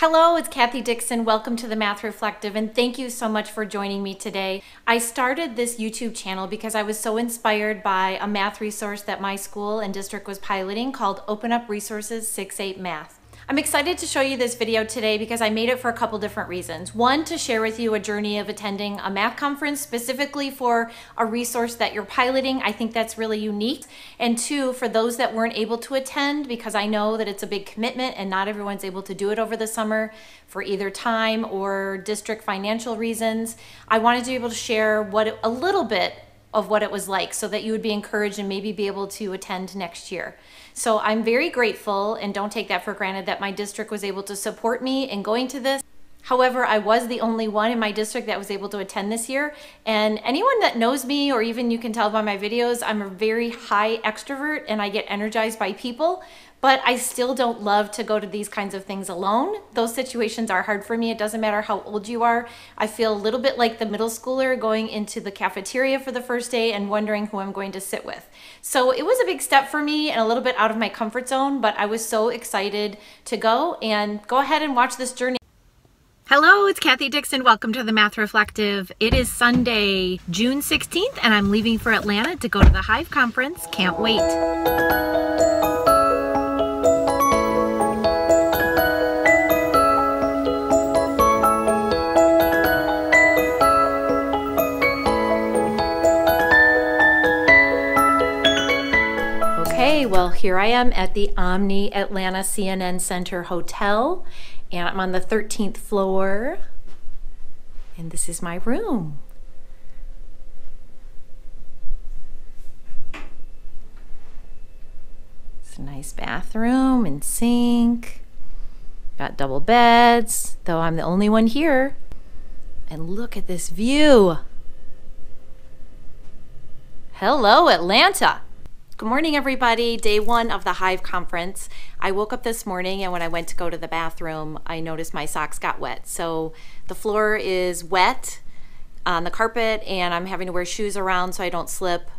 Hello, it's Kathy Dixon. Welcome to the Math Reflective, and thank you so much for joining me today. I started this YouTube channel because I was so inspired by a math resource that my school and district was piloting called Open Up Resources 6-8 Math. I'm excited to show you this video today because I made it for a couple different reasons. One, to share with you a journey of attending a math conference specifically for a resource that you're piloting. I think that's really unique. And two, for those that weren't able to attend because I know that it's a big commitment and not everyone's able to do it over the summer for either time or district financial reasons. I wanted to be able to share what a little bit of what it was like so that you would be encouraged and maybe be able to attend next year. So I'm very grateful and don't take that for granted that my district was able to support me in going to this. However, I was the only one in my district that was able to attend this year. And anyone that knows me, or even you can tell by my videos, I'm a very high extrovert and I get energized by people but I still don't love to go to these kinds of things alone. Those situations are hard for me. It doesn't matter how old you are. I feel a little bit like the middle schooler going into the cafeteria for the first day and wondering who I'm going to sit with. So it was a big step for me and a little bit out of my comfort zone, but I was so excited to go and go ahead and watch this journey. Hello, it's Kathy Dixon. Welcome to the Math Reflective. It is Sunday, June 16th, and I'm leaving for Atlanta to go to the Hive Conference. Can't wait. Well, here I am at the Omni Atlanta CNN Center Hotel, and I'm on the 13th floor, and this is my room. It's a nice bathroom and sink. Got double beds, though I'm the only one here. And look at this view. Hello, Atlanta. Good morning, everybody. Day one of the Hive conference. I woke up this morning and when I went to go to the bathroom, I noticed my socks got wet. So the floor is wet on the carpet and I'm having to wear shoes around so I don't slip.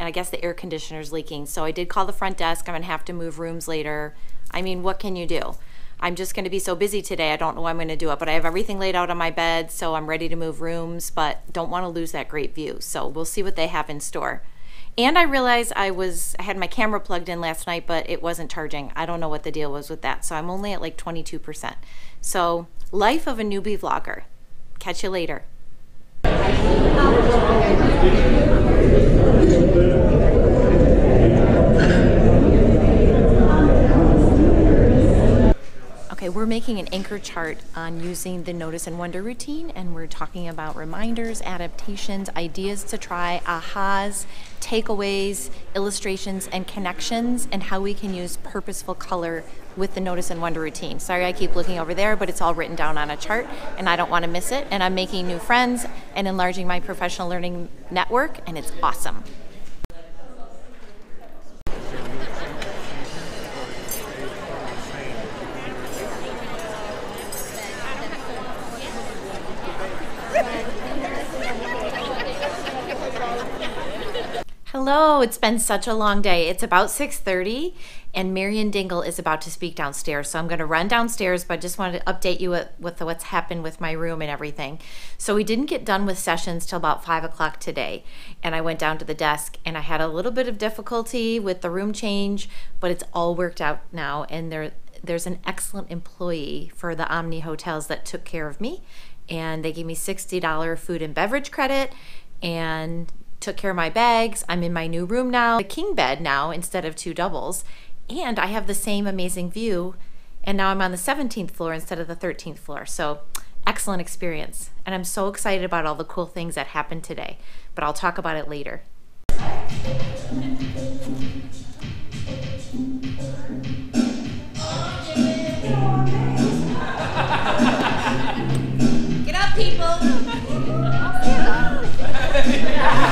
And I guess the air conditioner is leaking. So I did call the front desk. I'm going to have to move rooms later. I mean, what can you do? I'm just going to be so busy today. I don't know I'm going to do it, but I have everything laid out on my bed, so I'm ready to move rooms, but don't want to lose that great view. So we'll see what they have in store. And I realized I was I had my camera plugged in last night, but it wasn't charging. I don't know what the deal was with that. So I'm only at like 22%. So life of a newbie vlogger. Catch you later. Okay, we're making an anchor chart on using the notice and wonder routine, and we're talking about reminders, adaptations, ideas to try, ahas, takeaways, illustrations, and connections, and how we can use purposeful color with the notice and wonder routine. Sorry I keep looking over there, but it's all written down on a chart, and I don't want to miss it. And I'm making new friends and enlarging my professional learning network, and it's awesome. Hello, it's been such a long day. It's about 6.30 and Marian Dingle is about to speak downstairs. So I'm gonna run downstairs, but I just wanted to update you with, with what's happened with my room and everything. So we didn't get done with sessions till about five o'clock today. And I went down to the desk and I had a little bit of difficulty with the room change, but it's all worked out now. And there, there's an excellent employee for the Omni Hotels that took care of me. And they gave me $60 food and beverage credit and took care of my bags. I'm in my new room now, a king bed now instead of two doubles. And I have the same amazing view. And now I'm on the 17th floor instead of the 13th floor. So excellent experience. And I'm so excited about all the cool things that happened today. But I'll talk about it later. Get up, people!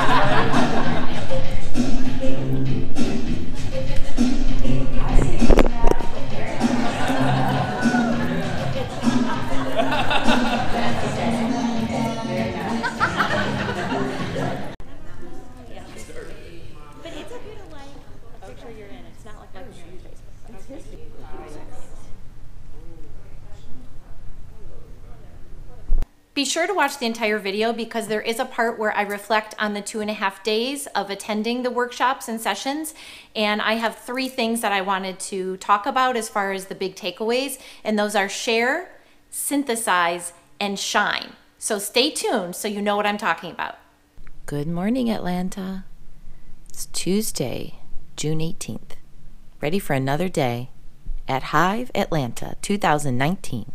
Be sure to watch the entire video because there is a part where I reflect on the two and a half days of attending the workshops and sessions. And I have three things that I wanted to talk about as far as the big takeaways. And those are share, synthesize, and shine. So stay tuned so you know what I'm talking about. Good morning, Atlanta. It's Tuesday, June 18th. Ready for another day at Hive Atlanta 2019.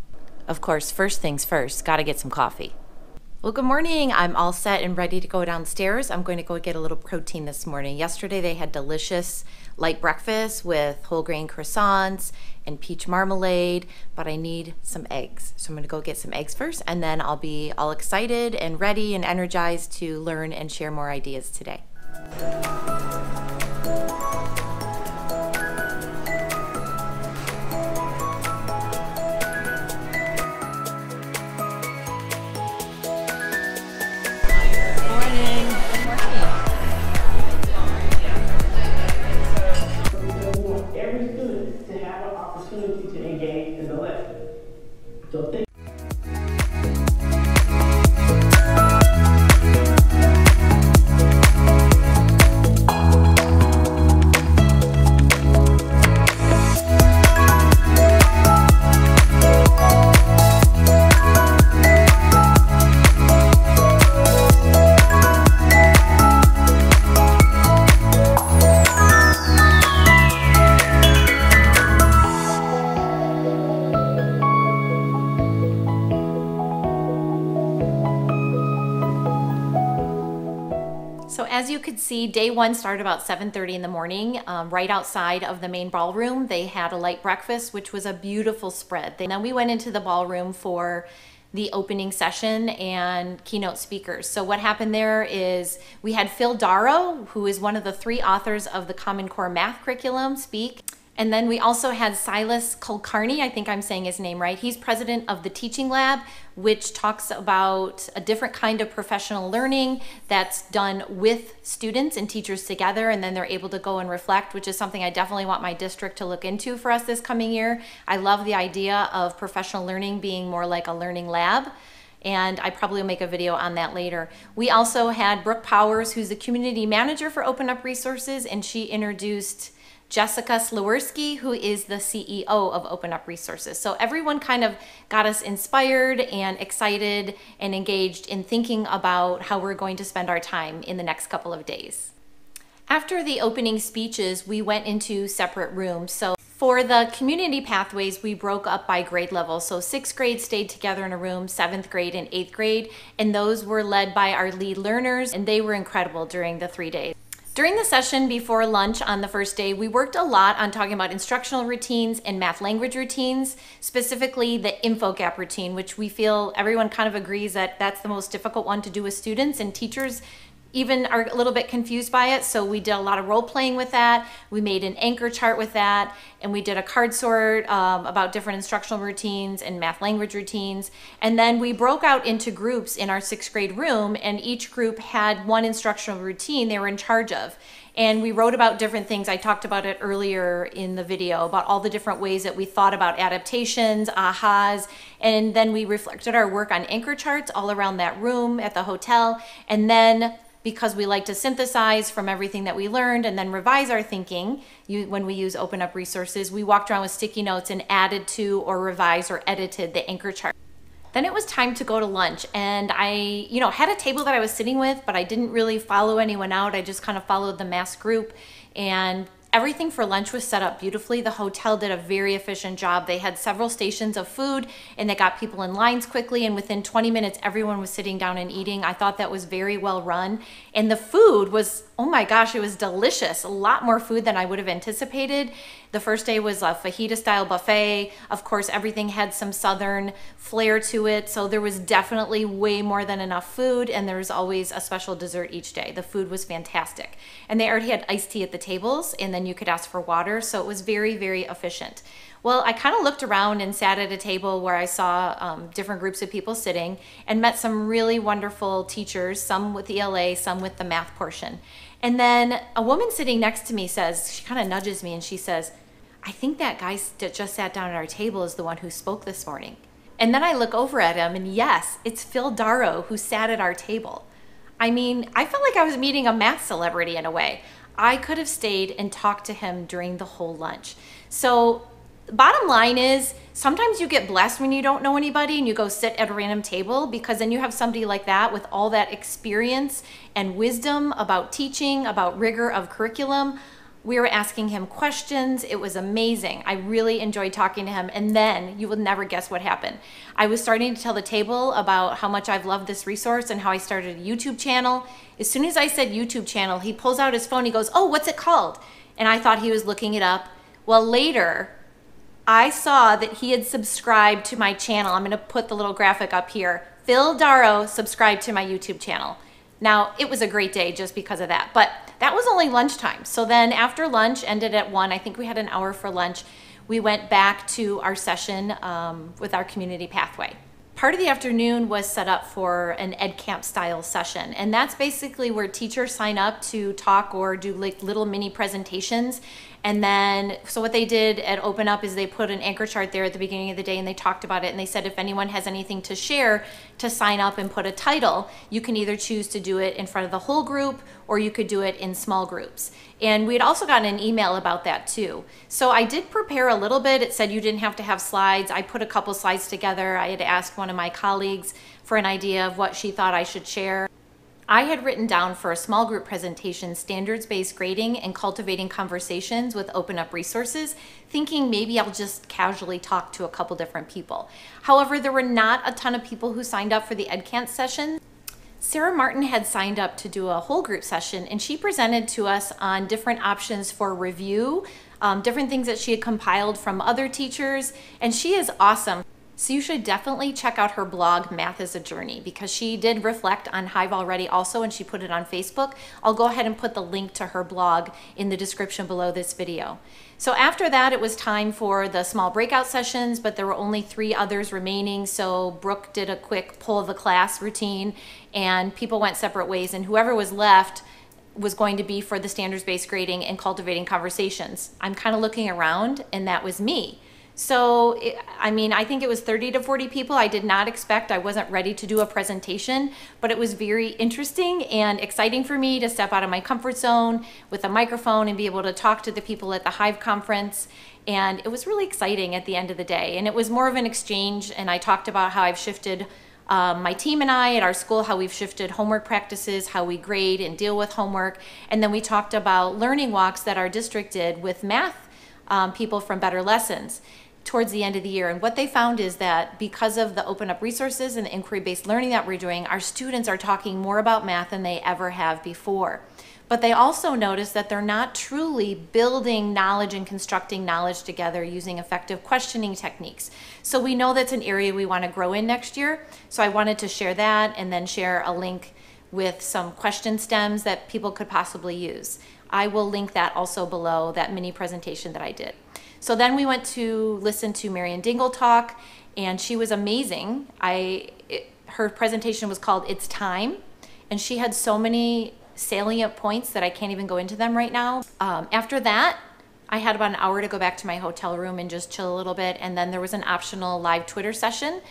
Of course, first things first, gotta get some coffee. Well, good morning. I'm all set and ready to go downstairs. I'm going to go get a little protein this morning. Yesterday they had delicious light breakfast with whole grain croissants and peach marmalade, but I need some eggs. So I'm going to go get some eggs first and then I'll be all excited and ready and energized to learn and share more ideas today. You could see, day one started about 7.30 in the morning. Um, right outside of the main ballroom, they had a light breakfast, which was a beautiful spread. And then we went into the ballroom for the opening session and keynote speakers. So what happened there is we had Phil Daro, who is one of the three authors of the Common Core Math curriculum, speak. And then we also had Silas Kulkarni, I think I'm saying his name right. He's president of the Teaching Lab, which talks about a different kind of professional learning that's done with students and teachers together, and then they're able to go and reflect, which is something I definitely want my district to look into for us this coming year. I love the idea of professional learning being more like a learning lab and I probably will make a video on that later. We also had Brooke Powers, who's the community manager for Open Up Resources, and she introduced Jessica Sliwerski, who is the CEO of Open Up Resources. So everyone kind of got us inspired and excited and engaged in thinking about how we're going to spend our time in the next couple of days. After the opening speeches, we went into separate rooms. So for the community pathways, we broke up by grade level. So sixth grade stayed together in a room, seventh grade and eighth grade, and those were led by our lead learners, and they were incredible during the three days. During the session before lunch on the first day, we worked a lot on talking about instructional routines and math language routines, specifically the info gap routine, which we feel everyone kind of agrees that that's the most difficult one to do with students and teachers even are a little bit confused by it. So we did a lot of role playing with that. We made an anchor chart with that, and we did a card sort um, about different instructional routines and math language routines. And then we broke out into groups in our sixth grade room, and each group had one instructional routine they were in charge of. And we wrote about different things. I talked about it earlier in the video about all the different ways that we thought about adaptations, ahas, and then we reflected our work on anchor charts all around that room at the hotel. And then because we like to synthesize from everything that we learned and then revise our thinking you, when we use open up resources we walked around with sticky notes and added to or revised or edited the anchor chart. Then it was time to go to lunch and i you know had a table that i was sitting with but i didn't really follow anyone out. I just kind of followed the mass group and Everything for lunch was set up beautifully. The hotel did a very efficient job. They had several stations of food and they got people in lines quickly. And within 20 minutes, everyone was sitting down and eating. I thought that was very well run. And the food was, oh my gosh, it was delicious. A lot more food than I would have anticipated. The first day was a fajita style buffet. Of course, everything had some southern flair to it. So there was definitely way more than enough food. And there was always a special dessert each day. The food was fantastic. And they already had iced tea at the tables. And then you could ask for water. So it was very, very efficient. Well, I kind of looked around and sat at a table where I saw um, different groups of people sitting and met some really wonderful teachers, some with ELA, some with the math portion. And then a woman sitting next to me says, she kind of nudges me and she says, I think that guy that just sat down at our table is the one who spoke this morning. And then I look over at him, and yes, it's Phil Daro who sat at our table. I mean, I felt like I was meeting a math celebrity in a way. I could have stayed and talked to him during the whole lunch. So, bottom line is sometimes you get blessed when you don't know anybody and you go sit at a random table because then you have somebody like that with all that experience and wisdom about teaching, about rigor of curriculum. We were asking him questions. It was amazing. I really enjoyed talking to him. And then you will never guess what happened. I was starting to tell the table about how much I've loved this resource and how I started a YouTube channel. As soon as I said YouTube channel, he pulls out his phone. He goes, Oh, what's it called? And I thought he was looking it up. Well, later, I saw that he had subscribed to my channel. I'm going to put the little graphic up here. Phil Daro subscribed to my YouTube channel. Now, it was a great day just because of that, but that was only lunchtime. So then after lunch ended at one, I think we had an hour for lunch, we went back to our session um, with our community pathway. Part of the afternoon was set up for an ed camp style session, and that's basically where teachers sign up to talk or do like little mini presentations and then, so what they did at Open Up is they put an anchor chart there at the beginning of the day and they talked about it. And they said if anyone has anything to share, to sign up and put a title, you can either choose to do it in front of the whole group or you could do it in small groups. And we had also gotten an email about that too. So I did prepare a little bit. It said you didn't have to have slides. I put a couple slides together. I had asked one of my colleagues for an idea of what she thought I should share. I had written down for a small group presentation standards based grading and cultivating conversations with open up resources, thinking maybe I'll just casually talk to a couple different people. However, there were not a ton of people who signed up for the EdCamp session. Sarah Martin had signed up to do a whole group session and she presented to us on different options for review, um, different things that she had compiled from other teachers, and she is awesome. So you should definitely check out her blog, Math is a Journey, because she did reflect on Hive already also, and she put it on Facebook. I'll go ahead and put the link to her blog in the description below this video. So after that, it was time for the small breakout sessions, but there were only three others remaining. So Brooke did a quick pull of the class routine, and people went separate ways, and whoever was left was going to be for the standards-based grading and cultivating conversations. I'm kind of looking around, and that was me. So, I mean, I think it was 30 to 40 people. I did not expect, I wasn't ready to do a presentation, but it was very interesting and exciting for me to step out of my comfort zone with a microphone and be able to talk to the people at the Hive conference. And it was really exciting at the end of the day. And it was more of an exchange, and I talked about how I've shifted. Um, my team and I at our school, how we've shifted homework practices, how we grade and deal with homework. And then we talked about learning walks that our district did with math um, people from Better Lessons towards the end of the year. And what they found is that because of the open up resources and the inquiry based learning that we're doing, our students are talking more about math than they ever have before. But they also notice that they're not truly building knowledge and constructing knowledge together using effective questioning techniques. So we know that's an area we want to grow in next year. So I wanted to share that and then share a link with some question stems that people could possibly use. I will link that also below that mini presentation that I did. So then we went to listen to Marian Dingle talk, and she was amazing. I it, her presentation was called "It's Time," and she had so many salient points that I can't even go into them right now. Um, after that, I had about an hour to go back to my hotel room and just chill a little bit, and then there was an optional live Twitter session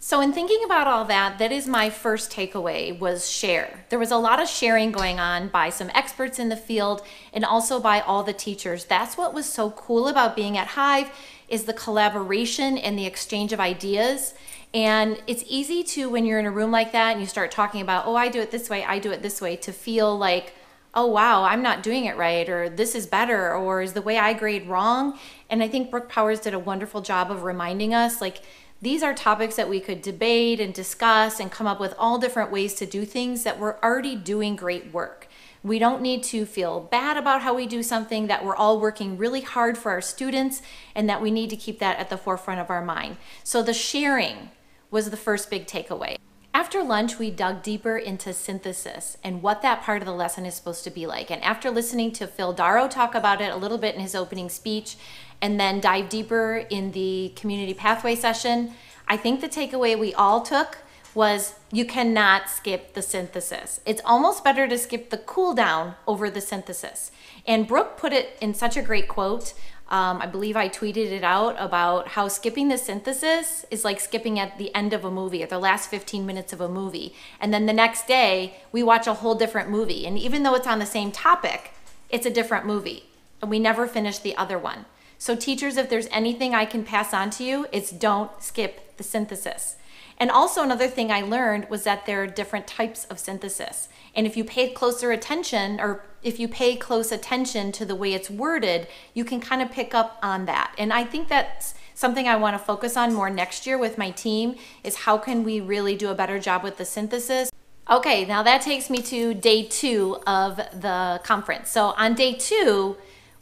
so in thinking about all that, that is my first takeaway was share. There was a lot of sharing going on by some experts in the field and also by all the teachers. That's what was so cool about being at Hive is the collaboration and the exchange of ideas. And it's easy to when you're in a room like that and you start talking about, "Oh, I do it this way, I do it this way," to feel like oh wow i'm not doing it right or this is better or is the way i grade wrong and i think brooke powers did a wonderful job of reminding us like these are topics that we could debate and discuss and come up with all different ways to do things that we're already doing great work. We don't need to feel bad about how we do something, that we're all working really hard for our students, and that we need to keep that at the forefront of our mind. So, the sharing was the first big takeaway. After lunch, we dug deeper into synthesis and what that part of the lesson is supposed to be like. And after listening to Phil Daro talk about it a little bit in his opening speech, and then dive deeper in the community pathway session, I think the takeaway we all took was you cannot skip the synthesis. It's almost better to skip the cool down over the synthesis. And Brooke put it in such a great quote Um, I believe I tweeted it out about how skipping the synthesis is like skipping at the end of a movie, at the last 15 minutes of a movie. And then the next day, we watch a whole different movie. And even though it's on the same topic, it's a different movie. And we never finish the other one. So, teachers, if there's anything I can pass on to you, it's don't skip the synthesis. And also, another thing I learned was that there are different types of synthesis. And if you pay closer attention, or if you pay close attention to the way it's worded, you can kind of pick up on that. And I think that's something I want to focus on more next year with my team is how can we really do a better job with the synthesis. Okay, now that takes me to day two of the conference. So on day two,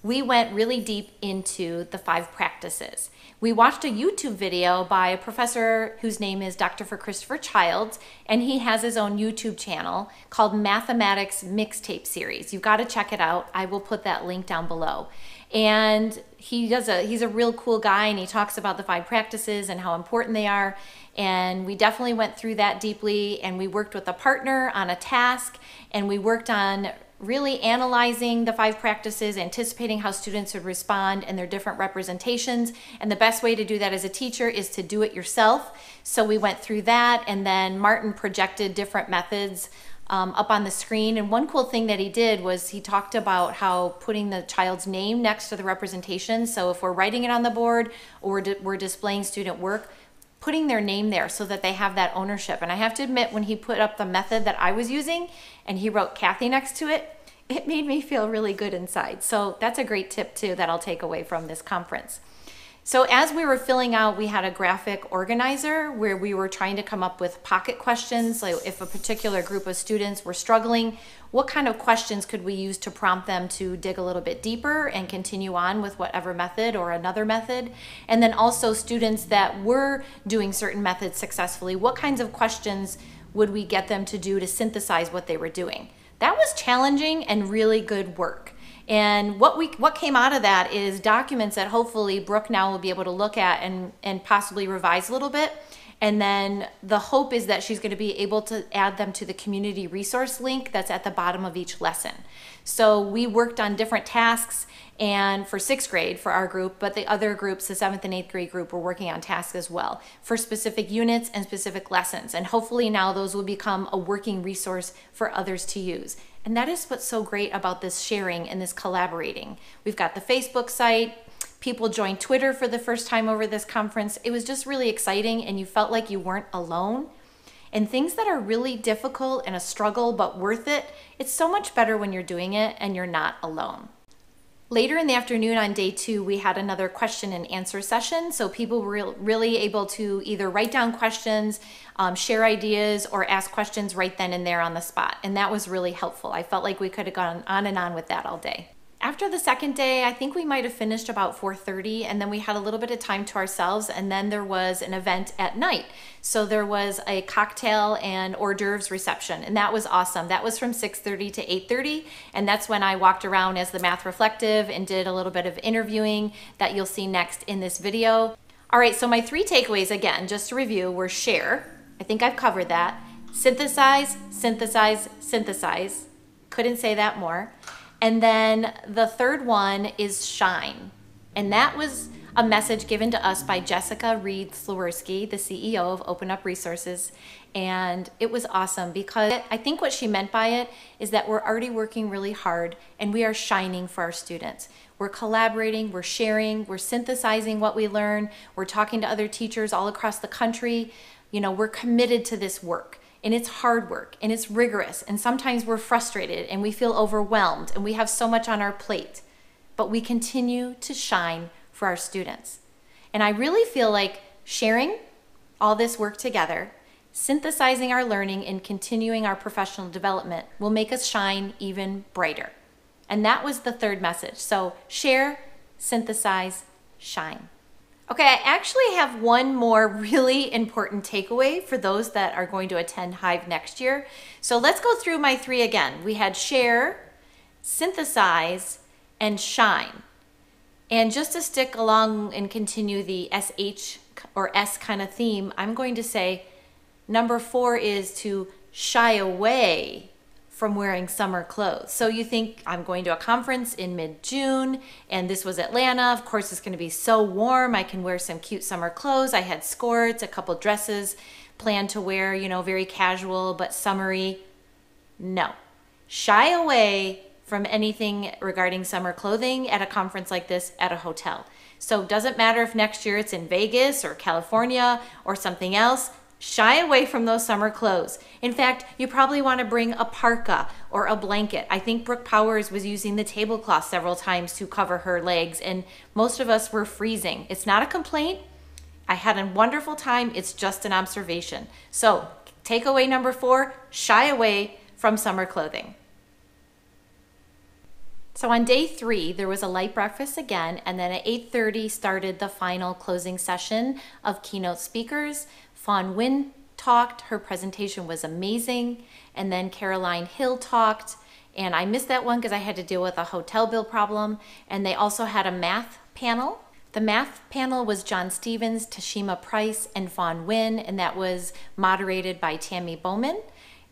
we went really deep into the five practices we watched a YouTube video by a professor whose name is Dr. for Kristopher Childs, and he has his own YouTube channel called Mathematics Mixtape Series. You've got to check it out. I will put that link down below. And he does a he's a real cool guy and he talks about the five practices and how important they are. And we definitely went through that deeply and we worked with a partner on a task and we worked on really analyzing the five practices, anticipating how students would respond and their different representations. And the best way to do that as a teacher is to do it yourself. So we went through that, and then Martin projected different methods um, up on the screen. And one cool thing that he did was he talked about how putting the child's name next to the representation. So if we're writing it on the board or we're displaying student work, putting their name there so that they have that ownership. And I have to admit, when he put up the method that I was using and he wrote Kathy next to it, it made me feel really good inside. So that's a great tip too that I'll take away from this conference. So as we were filling out, we had a graphic organizer where we were trying to come up with pocket questions. Like if a particular group of students were struggling, what kind of questions could we use to prompt them to dig a little bit deeper and continue on with whatever method or another method? And then also students that were doing certain methods successfully, what kinds of questions would we get them to do to synthesize what they were doing? That was challenging and really good work. And what we what came out of that is documents that hopefully Brooke now will be able to look at and and possibly revise a little bit. And then the hope is that she's going to be able to add them to the community resource link that's at the bottom of each lesson. So we worked on different tasks and for sixth grade for our group, but the other groups, the seventh and eighth grade group, were working on tasks as well for specific units and specific lessons. And hopefully now those will become a working resource for others to use. And that is what's so great about this sharing and this collaborating. We've got the Facebook site, people joined Twitter for the first time over this conference. It was just really exciting, and you felt like you weren't alone. And things that are really difficult and a struggle but worth it, it's so much better when you're doing it and you're not alone. Later in the afternoon on day two, we had another question and answer session. So people were really able to either write down questions, um, share ideas, or ask questions right then and there on the spot. And that was really helpful. I felt like we could have gone on and on with that all day after the second day i think we might have finished about 4.30 and then we had a little bit of time to ourselves and then there was an event at night. So there was a cocktail and hors d'oeuvres reception and that was awesome. That was from 6.30 to 8.30 and that's when i walked around as the math reflective and did a little bit of interviewing that you'll see next in this video. All right so my three takeaways again just to review were share. I think i've covered that. Synthesize synthesize synthesize. Couldn't say that more and then the third one is shine. And that was a message given to us by Jessica Reid Sliwerski, the CEO of Open Up Resources. And it was awesome because I think what she meant by it is that we're already working really hard and we are shining for our students. We're collaborating, we're sharing, we're synthesizing what we learn, we're talking to other teachers all across the country. You know, we're committed to this work and it's hard work and it's rigorous and sometimes we're frustrated and we feel overwhelmed and we have so much on our plate but we continue to shine for our students. And i really feel like sharing all this work together synthesizing our learning and continuing our professional development will make us shine even brighter. And that was the third message. So share synthesize shine Okay, I actually have one more really important takeaway for those that are going to attend Hive next year. So let's go through my three again. We had share, synthesize, and shine. And just to stick along and continue the SH or S kind of theme, I'm going to say number four is to shy away from wearing summer clothes. So you think I'm going to a conference in mid June and this was Atlanta. Of course, it's going to be so warm. I can wear some cute summer clothes. I had skirts, a couple dresses planned to wear, you know, very casual but summery. No. Shy away from anything regarding summer clothing at a conference like this at a hotel. So it doesn't matter if next year it's in Vegas or California or something else. Shy away from those summer clothes. In fact, you probably want to bring a parka or a blanket. I think Brooke Powers was using the tablecloth several times to cover her legs, and most of us were freezing. It's not a complaint. I had a wonderful time. It's just an observation. So, takeaway number four shy away from summer clothing. So on day three, there was a light breakfast again, and then at 8.30 started the final closing session of keynote speakers. Fawn Nguyen talked, her presentation was amazing, and then Caroline Hill talked, and I missed that one because I had to deal with a hotel bill problem, and they also had a math panel. The math panel was John Stevens, Tashima Price, and Fawn Nguyen, and that was moderated by Tammy Bowman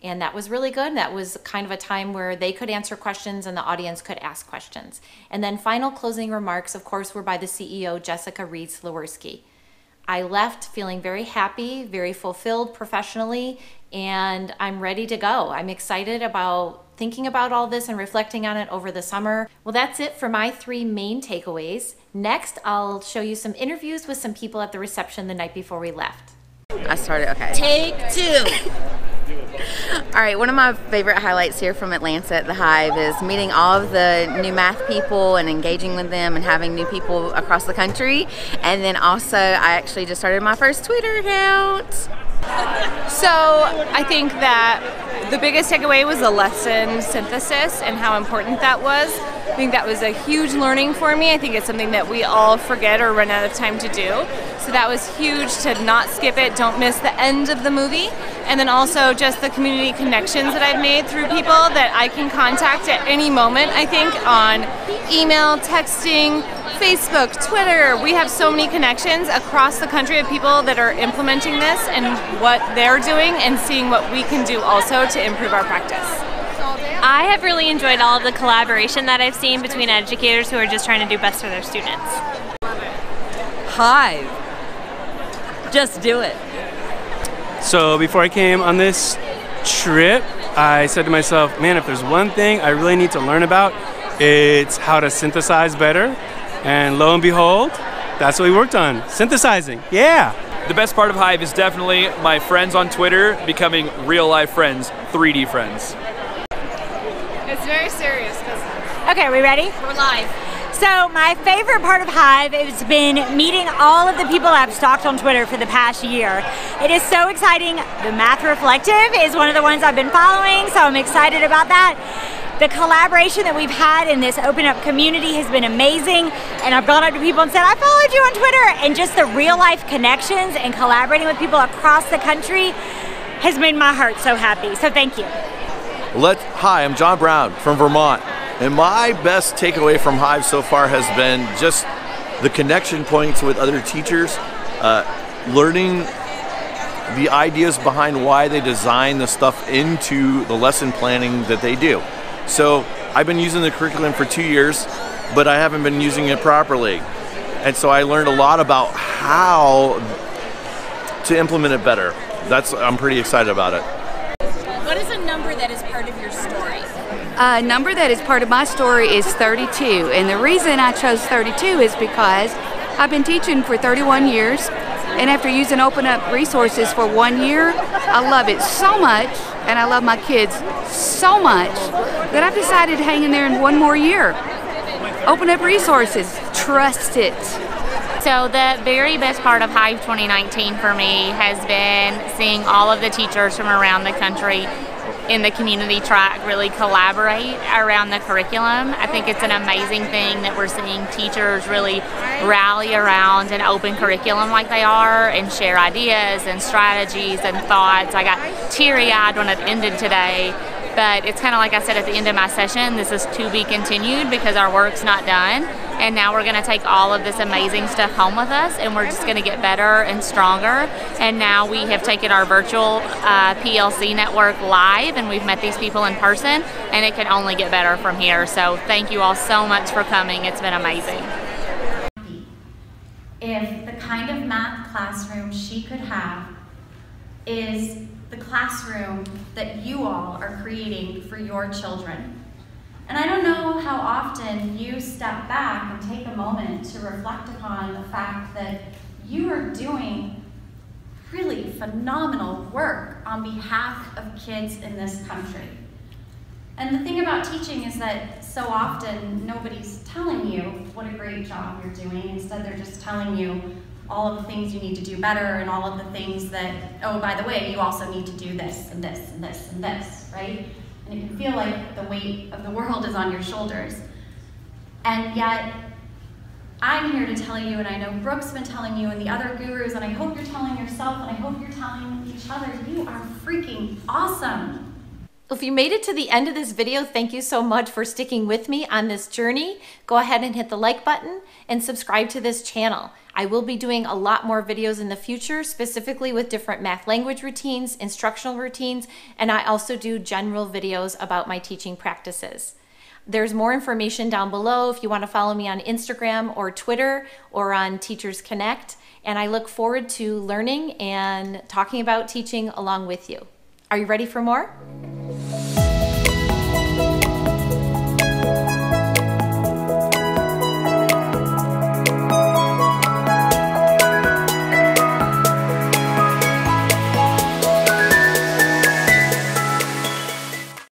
and that was really good. That was kind of a time where they could answer questions and the audience could ask questions. And then final closing remarks, of course, were by the CEO, Jessica Reid Sliwerski. I left feeling very happy, very fulfilled professionally, and I'm ready to go. I'm excited about thinking about all this and reflecting on it over the summer. Well, that's it for my three main takeaways. Next, I'll show you some interviews with some people at the reception the night before we left. I started, okay. Take two. All right, one of my favorite highlights here from Atlanta at the Hive is meeting all of the new math people and engaging with them and having new people across the country. And then also, I actually just started my first Twitter account. So, I think that the biggest takeaway was the lesson synthesis and how important that was. I think that was a huge learning for me. I think it's something that we all forget or run out of time to do. So that was huge to not skip it, don't miss the end of the movie. And then also just the community connections that I've made through people that I can contact at any moment, I think, on email, texting, Facebook, Twitter. We have so many connections across the country of people that are implementing this and what they're doing and seeing what we can do also to improve our practice. I have really enjoyed all of the collaboration that I've seen between educators who are just trying to do best for their students. Hive. Just do it. So before I came on this trip, I said to myself, man, if there's one thing I really need to learn about, it's how to synthesize better. And lo and behold, that's what we worked on synthesizing. Yeah. The best part of Hive is definitely my friends on Twitter becoming real life friends, 3D friends. It's very serious. Okay, we ready? We're live. So my favorite part of Hive has been meeting all of the people I've stalked on Twitter for the past year. It is so exciting. The Math Reflective is one of the ones I've been following, so I'm excited about that. The collaboration that we've had in this open up community has been amazing, and I've gone up to people and said, I followed you on Twitter, and just the real life connections and collaborating with people across the country has made my heart so happy. So thank you. Let hi, I'm Jon Brown from Vermont. And my best takeaway from Hive so far has been just the connection points with other teachers, uh, learning the ideas behind why they design the stuff into the lesson planning that they do. So I've been using the curriculum for two years, but I haven't been using it properly. And so I learned a lot about how to implement it better. That's I'm pretty excited about it. What is a number that is part of your story? A number that is part of my story is 32. And the reason I chose 32 is because I've been teaching for 31 years. And after using Open Up resources for one year, I love it so much, and I love my kids so much, that I've decided to hang in there in one more year. Open Up resources, trust it. So the very best part of Hive 2019 for me has been seeing all of the teachers from around the country in the community track really collaborate around the curriculum. I think it's an amazing thing that we're seeing teachers really rally around an open curriculum like they are and share ideas and strategies and thoughts. I got teary eyed when it ended today. But it's kind of like I said at the end of my session, this is to be continued because our work's not done. And now we're going to take all of this amazing stuff home with us, and we're just going to get better and stronger. And now we have taken our virtual uh, PLC network live, and we've met these people in person, and it can only get better from here. So thank you all so much for coming. It's been amazing. If the kind of math classroom she could have is the classroom that you all are creating for your children. And I don't know how often you step back and take a moment to reflect upon the fact that you are doing really phenomenal work on behalf of kids in this country. And the thing about teaching is that so often nobody's telling you what a great job you're doing. Instead, they're just telling you all of the things you need to do better and all of the things that, oh, by the way, you also need to do this and this and this and this, right? And it can feel like the weight of the world is on your shoulders. And yet, I'm here to tell you, and I know Brooke's been telling you, and the other gurus, and I hope you're telling yourself, and I hope you're telling each other, you are freaking awesome. If you made it to the end of this video, thank you so much for sticking with me on this journey. Go ahead and hit the like button and subscribe to this channel. I will be doing a lot more videos in the future, specifically with different math language routines, instructional routines, and I also do general videos about my teaching practices. There's more information down below if you want to follow me on Instagram or Twitter or on Teachers Connect. And I look forward to learning and talking about teaching along with you. Are you ready for more?